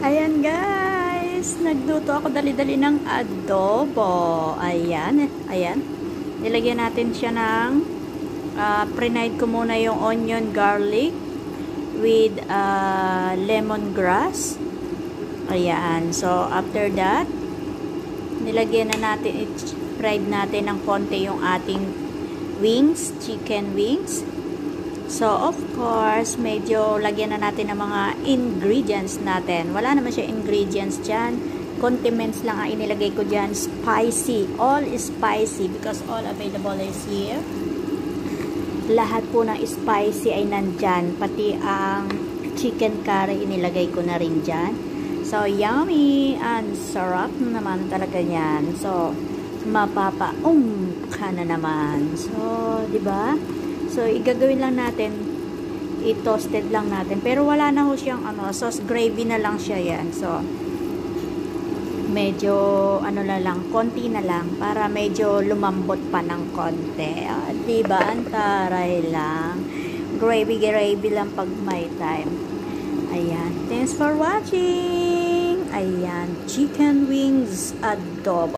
Ayan guys, nagluto ako dali-dali ng adobo. Ayan, ayan. Nilagyan natin siya ng uh, pre-night ko muna yung onion garlic with uh, lemongrass. Ayan, so after that, nilagyan na natin, fried natin ng konti yung ating wings, chicken wings. So, of course, medyo lagyan na natin ng mga ingredients natin. Wala naman siya ingredients dyan. Condiments lang ang inilagay ko dyan. Spicy. All is spicy because all available is here. Lahat po ng spicy ay nandyan. Pati ang chicken curry inilagay ko na rin dyan. So, yummy! And sarap naman talaga yan. So, mapapa-um ka na naman. So, di ba? So, igagawin lang natin, i-toasted lang natin. Pero wala na ho siyang ano, sauce gravy na lang siya yan. So, medyo ano na lang, konti na lang para medyo lumambot pa ng konti. Ah, diba? Antaray lang. Gravy, gravy lang pag may time. Ayan. Thanks for watching. Ayan. Chicken wings adobo.